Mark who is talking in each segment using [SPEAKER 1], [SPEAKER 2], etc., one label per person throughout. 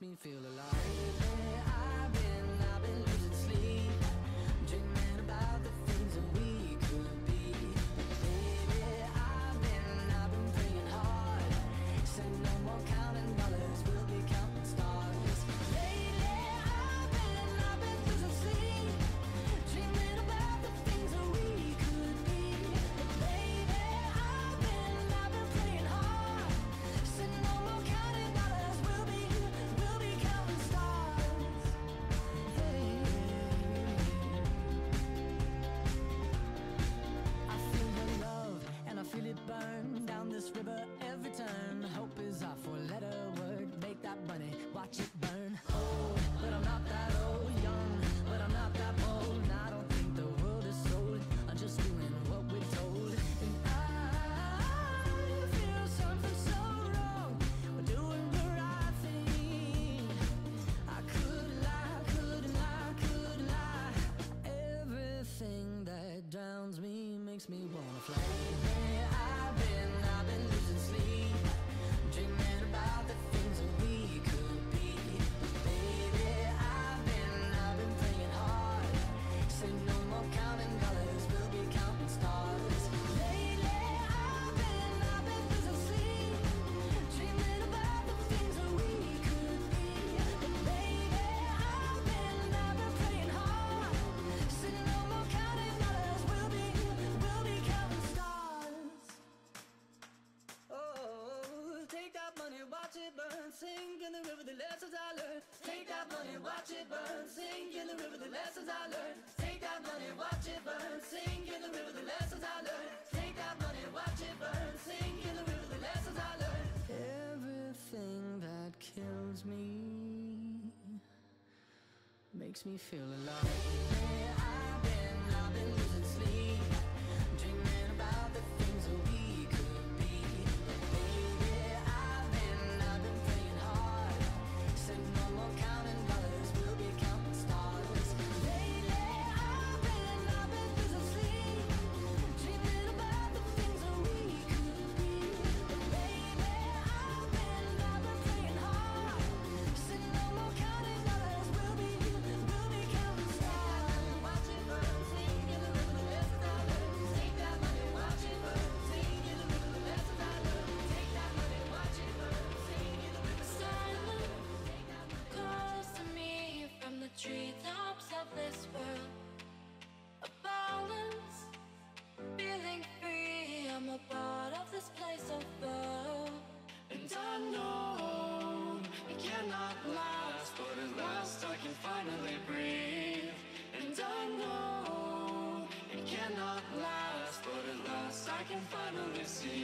[SPEAKER 1] makes me feel alive. the river the lessons I learned. Take that money, watch it burn. Sing in the river the lessons I learned. Take that money, watch it burn. Sing in the river the lessons I learned. Everything that kills me makes me feel alive. final destination.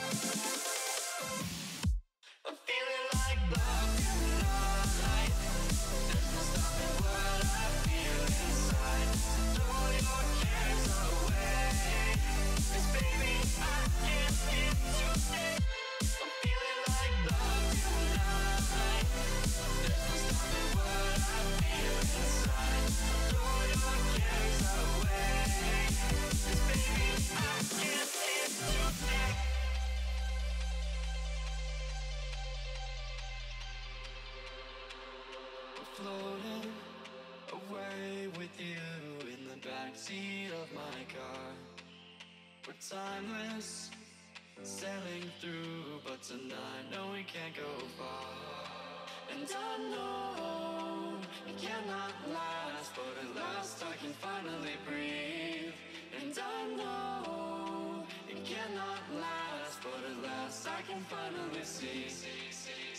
[SPEAKER 2] finally breathe. And I know it cannot last, but at last I can finally see. see, see.